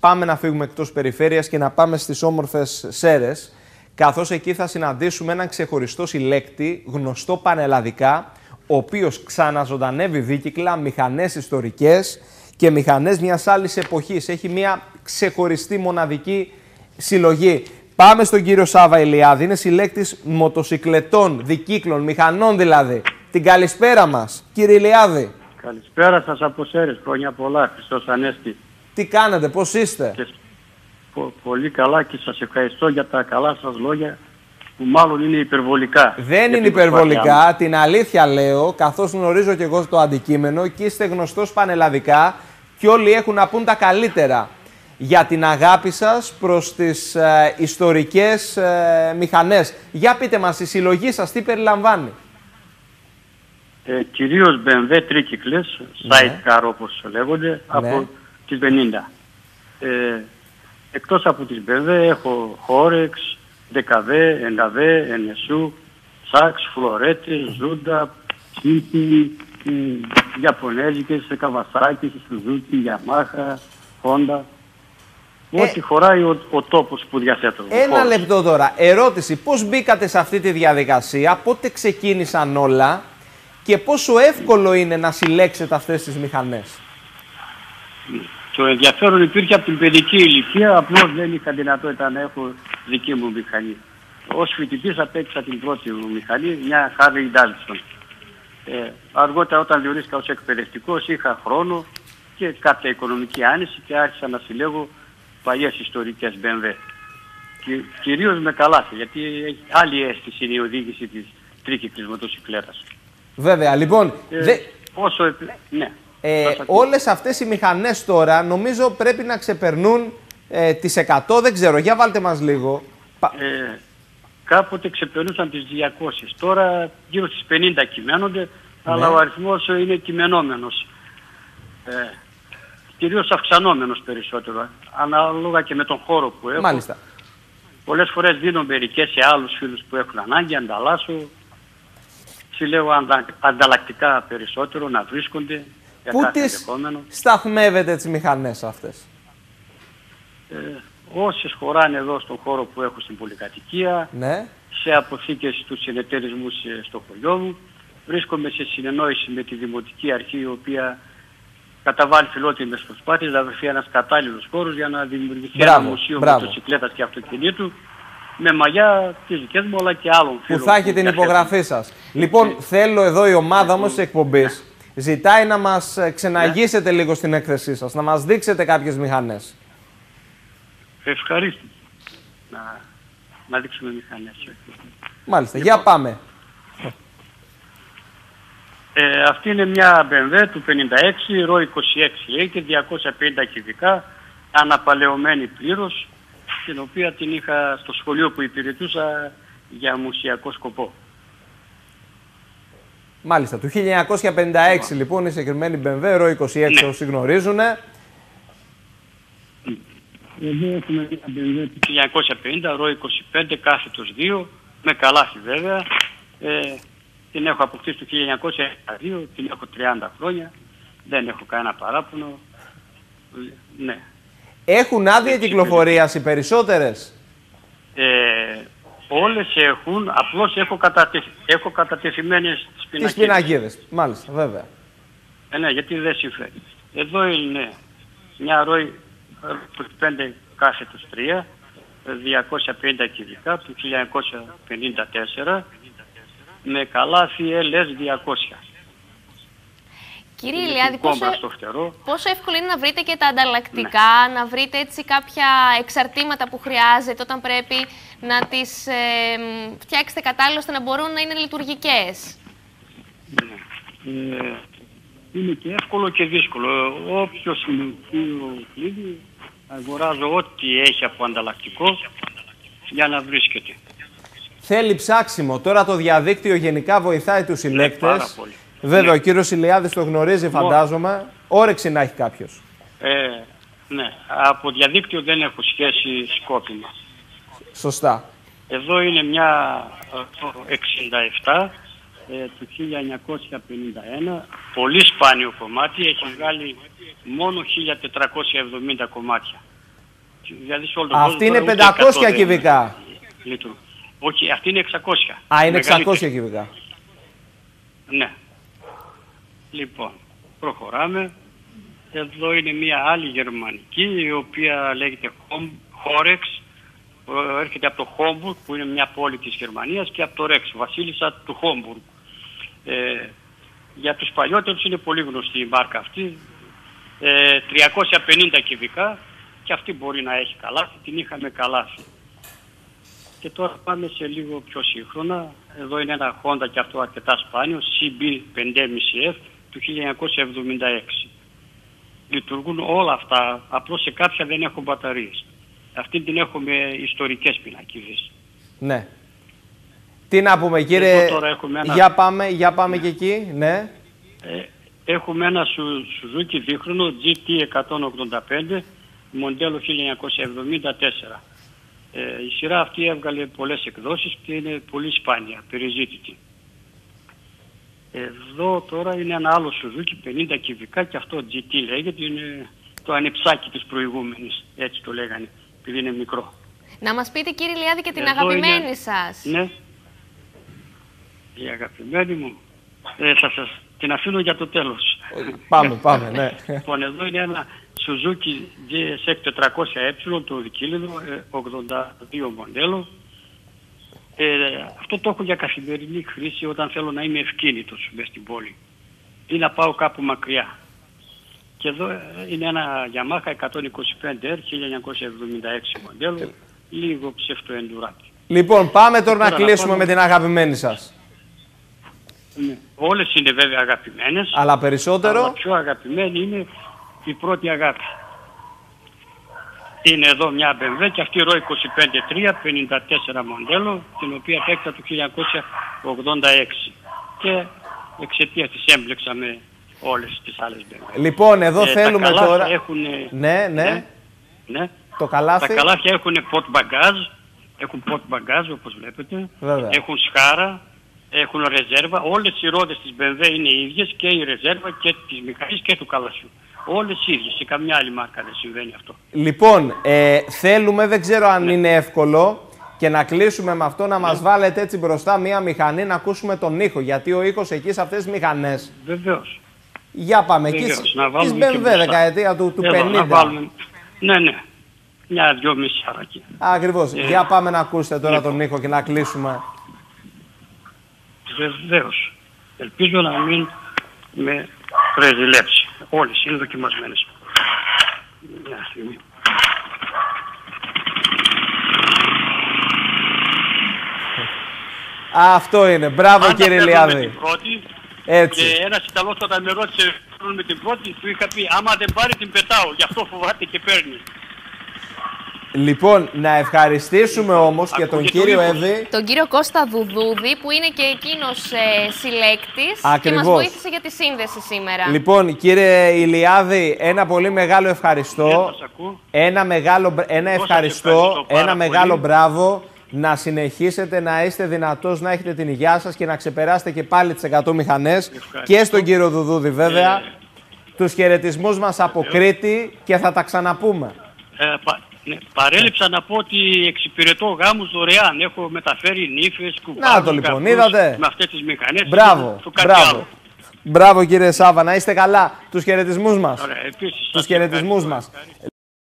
πάμε να φύγουμε εκτός περιφέρειας και να πάμε στις όμορφες Σέρες, καθώς εκεί θα συναντήσουμε έναν ξεχωριστό συλλέκτη, γνωστό πανελλαδικά, ο οποίος ξαναζωντανεύει δίκυκλα, μηχανές ιστορικές και μηχανές μιας άλλης εποχής. Έχει μια ξεχωριστή μοναδική συλλογή. Πάμε στον κύριο Σάβα Ηλιάδη. Είναι συλλέκτης μοτοσυκλετών, δικύκλων, μηχανών δηλαδή. Την καλησπέρα μας, κύριε Ηλιάδη. Καλησπέρα σας από Σέρες. Χρόνια πολλά. Χριστός Ανέστη. Τι κάνετε, πώς είστε; Και πο- πολύ καλά και σας ευχαριστώ για τα καλά σας λόγια που μάλλον είναι υπερβολικά. Δεν Για είναι την προσπάθειά υπερβολικά, την αλήθεια λέω, καθώς γνωρίζω και εγώ το αντικείμενο και είστε γνωστός πανελλαδικά και όλοι έχουν να πούν τα καλύτερα για την αγάπη σας προς τις ε, ιστορικές ε, μηχανές. Για πείτε μας, η συλλογή σας τι περιλαμβάνει; Ε, κυρίως BMW τρίκυκλες, Ναι. sidecar όπως λέγονται, από τις 50. Ε, εκτός από τις BMW έχω Horex, DKV, NKV, NSU, Sax, Florette, Zuda, Simpson, ε, Ιαπωνέζικες, Kawasaki, Suzuki, Yamaha, Honda. Ό,τι χωράει ο, ο τόπος που διαθέτω. ο Ένα χώρος. λεπτό τώρα. Ερώτηση, πώς μπήκατε σε αυτή τη διαδικασία, πότε ξεκίνησαν όλα και πόσο εύκολο είναι να συλλέξετε αυτές τις μηχανές; Το ενδιαφέρον υπήρχε από την παιδική ηλικία, απλώς δεν είχα δυνατότητα να έχω δική μου μηχανή. Ως φοιτητής απέκτησα την πρώτη μου μηχανή, μια Harley Davidson. Ε, αργότερα όταν διορίστηκα ως εκπαιδευτικός είχα χρόνο και κάποια οικονομική άνεση και άρχισα να συλλέγω παλιές ιστορικές BMW. Και, κυρίως με καλάθι, γιατί έχει άλλη αίσθηση είναι η οδήγηση της τρίκυκλης μοτοσυκλέτας. Βέβαια, λοιπόν, Ε, δε- όσο... επι- Ναι. Ε, Σας ακούω. όλες αυτές οι μηχανές τώρα νομίζω πρέπει να ξεπερνούν ε, τις 100, δεν ξέρω, για βάλτε μας λίγο. Πα- Ε, κάποτε ξεπερνούσαν τις 200. Τώρα γύρω στις 50 κυμαίνονται, αλλά Ναι. ο αριθμός είναι κειμενόμενος. Ε, κυρίως αυξανόμενος περισσότερο, ανάλογα και με τον χώρο που έχω. Μάλιστα. Πολλές φορές δίνω μερικές σε άλλους φίλους που έχουν ανάγκη, ανταλλάσσω. Συλλέγω αντα, ανταλλακτικά περισσότερο να βρίσκονται για Πού κάθε τις ενδεχόμενο. σταθμεύετε τις μηχανές αυτές; Ε, όσες χωράνε εδώ στον χώρο που έχω στην πολυκατοικία, Ναι. σε αποθήκες στους συνεταιρισμούς ε, στο χωριό μου. Βρίσκομαι σε συνεννόηση με τη Δημοτική Αρχή η οποία καταβάλει φιλότιμες προσπάθειες να βρεθεί ένας κατάλληλος χώρος για να δημιουργηθεί Μπράβο, ένα μουσείο μπράβο. μοτοσυκλέτας και αυτοκινήτου με μαγιά τις δικές μου αλλά και άλλων Που φίλων. θα έχει την διαθέτουν. υπογραφή σας. Λοιπόν, θέλω εδώ η ομάδα όμως της εκπομπής ζητάει να μας ε, ξεναγήσετε λίγο στην έκθεσή σας, να μας δείξετε κάποιες μηχανές. Ευχαρίστω να, να δείξουμε μηχανές. Μάλιστα, για πάμε. Ε, αυτή είναι μια BMW του 56, ρο 26 λέγεται, 250 κυβικά, αναπαλαιωμένη πλήρως, την οποία την είχα στο σχολείο που υπηρετούσα για μουσιακό σκοπό. Μάλιστα, του 1956 λοιπόν η συγκεκριμένη BMW, ρο 26 Ναι. όσοι γνωρίζουν. Εδώ έχουμε μια BMW του 1950, ρο 25, κάθετος 2, με καλάθι βέβαια. Ε, την έχω αποκτήσει το 1992, την έχω 30 χρόνια, δεν έχω κανένα παράπονο. Ναι. Έχουν άδεια κυκλοφορίας οι περισσότερες; Ε, όλες έχουν, απλώς έχω, κατατε, έχω κατατεθειμένες τις Τις πινακίδες. πινακίδες. Μάλιστα, βέβαια. Ε, ναι, γιατί δεν συμφέρει. Εδώ είναι μια ροή 25 κάθετος 3, 250 κυβικά του 1954 με καλάθι LS200. Κύριε Ηλιάδη, πόσο, Κόμπρα στο φτερό. πόσο εύκολο είναι να βρείτε και τα ανταλλακτικά, να βρείτε έτσι κάποια εξαρτήματα που χρειάζεται όταν πρέπει να τις ε, μ, φτιάξετε κατάλληλα ώστε να μπορούν να είναι λειτουργικές. Ε, είναι και εύκολο και δύσκολο. Όποιος συλλογείο κλείνει, αγοράζω ό,τι έχει από ανταλλακτικό για να βρίσκεται. Θέλει ψάξιμο. Τώρα το διαδίκτυο γενικά βοηθάει τους Ναι, πάρα συλλέκτες. πολύ. Βέβαια, Ναι. ο κύριος Ηλιάδης το γνωρίζει, φαντάζομαι. Όρεξη να έχει κάποιος. Ε, ναι, από διαδίκτυο δεν έχω σχέση σκόπιμα. Σωστά. Εδώ είναι μια ε, το 67 ε, του 1951, πολύ σπάνιο κομμάτι, έχει βγάλει μόνο 1470 κομμάτια. Δηλαδή σε όλο τον Αυτή κόσμο, είναι τώρα ούτε 500 100 δεν κυβικά. λειτουργούν. Όχι, αυτή είναι 600. Α, είναι 600 Μεγαλύτερη. κυβικά. Ναι. Λοιπόν, προχωράμε. Εδώ είναι μια άλλη γερμανική, η οποία λέγεται Hom- Horex. Ε, Έρχεται από το Χόμπουργκ, που είναι μια πόλη της Γερμανίας, και από το Ρεξ, βασίλισσα του Χόμπουργκ. Ε, για τους παλιότερους είναι πολύ γνωστή η μάρκα αυτή. Ε, 350 κυβικά και αυτή μπορεί να έχει καλάθι, την είχαμε καλάθι. Και τώρα πάμε σε λίγο πιο σύγχρονα. Εδώ είναι ένα Honda και αυτό αρκετά σπάνιο, CB5,5F του 1976. Λειτουργούν όλα αυτά, απλώς σε κάποια δεν έχουν μπαταρίες. Αυτή την έχω με ιστορικές πινακίδες. Ναι. Τι να πούμε κύριε, Εδώ τώρα έχουμε ένα- για πάμε, για πάμε και εκεί, ναι. Ε, έχουμε ένα Su- Suzuki δίχρονο GT185 μοντέλο 1974. Ε, η σειρά αυτή έβγαλε πολλές εκδόσεις και είναι πολύ σπάνια, περιζήτητη. Εδώ τώρα είναι ένα άλλο Suzuki 50 κυβικά και αυτό GT λέγεται, είναι το ανεψάκι της προηγούμενης, έτσι το λέγανε, επειδή είναι μικρό. Να μας πείτε κύριε Λιάδη και την Εδώ αγαπημένη είναι- σας. Ναι. Η αγαπημένη μου. Ε, θα σας την αφήνω για το τέλος. Πάμε, πάμε, ναι. Λοιπόν, εδώ είναι ένα Suzuki GSX 400E, το δικύλινο, ε, 82 μοντέλο. Ε, αυτό το έχω για καθημερινή χρήση όταν θέλω να είμαι ευκίνητος μες στην πόλη ή να πάω κάπου μακριά. Και εδώ ε, είναι ένα Yamaha 125R 1976 μοντέλο, λίγο ψευτοεντουράκι. Λοιπόν, πάμε τώρα να Τώρα να κλείσουμε πάμε. με την αγαπημένη σας. Ναι. Όλες είναι βέβαια αγαπημένες. Αλλά περισσότερο, Αλλά πιο αγαπημένη είναι η πρώτη αγάπη. Είναι εδώ μια BMW και αυτή ρο 25-3, 54 μοντέλο, την οποία παίκτα το 1986. Και εξαιτίας της έμπλεξα με όλες τις άλλες BMW. λοιπόν, εδώ Ε, θέλουμε τα καλάθια τώρα... Έχουν, Ναι, ναι, ναι, ναι. το Τα καλάθι. καλάθια έχουν pot bagage, έχουν pot bagage όπως βλέπετε, Βέβαια. έχουν σκάρα, έχουν ρεζέρβα. Όλες οι ρόδες της BMW είναι οι ίδιες και η ρεζέρβα και της μηχανής και του καλασιού. Όλες οι ίδιες, σε καμιά άλλη μάρκα δεν συμβαίνει αυτό. Λοιπόν, ε, θέλουμε, δεν ξέρω αν Ναι. είναι εύκολο, και να κλείσουμε με αυτό να μας βάλετε έτσι μπροστά μία μηχανή να ακούσουμε τον ήχο. Γιατί ο ήχος εκεί σε αυτές τις μηχανές, Βεβαίως. για πάμε εκεί, Βεβαίως, στις να βάλουμε τις και BMW, μπροστά. δεκαετία του, του Εδώ, 50. να βάλουμε... Ναι, ναι. Μια δυόμιση χαρακή. Ακριβώς. Ε, Για πάμε να ακούσετε τώρα λοιπόν. τον ήχο και να κλείσουμε. Βεβαίως. Ελπίζω να μην με πρεζηλέψει. Όλες είναι δοκιμασμένες. Μια στιγμή. Αυτό είναι. Μπράβο Πάντα κύριε παίρνουμε Λιάδη. την πρώτη Έτσι. και ένας Ιταλός όταν με ρώτησε με την πρώτη του είχα πει άμα δεν πάρει την πετάω γι' αυτό φοβάται και παίρνει. Λοιπόν, να ευχαριστήσουμε όμως και τον Ακούγεται κύριο ο ήχος. Εύη. Τον κύριο Κώστα Δουδούδη που είναι και εκείνος ε, συλλέκτης και μας Ακριβώς. βοήθησε για τη σύνδεση σήμερα. Λοιπόν, κύριε Ηλιάδη, ένα πολύ μεγάλο Ναι, ευχαριστώ. σας ακούω. Ένα, μεγάλο, μπ- ένα σας ευχαριστώ, ευχαριστώ πάρα ένα πολύ. μεγάλο μπράβο. Να συνεχίσετε να είστε δυνατός, να έχετε την υγειά σας και να ξεπεράσετε και πάλι τις 100 μηχανές. Ευχαριστώ. Και στον κύριο Δουδούδη βέβαια. Ε, Τους χαιρετισμούς μας από Κρήτη και θα τα ξαναπούμε. Ε, πα, ναι, παρέλειψα να πω ότι εξυπηρετώ γάμους δωρεάν. Έχω μεταφέρει νύφες, κουμπάρους, Να το λοιπόν, καπνούς είδατε. Με αυτές τις μηχανές. Μπράβο, Το κάτι μπράβο. άλλο. Μπράβο κύριε Σάβα, να είστε καλά. Τους χαιρετισμούς μας. Ωραία, επίσης. Τους σας χαιρετισμούς ευχαριστώ. μας.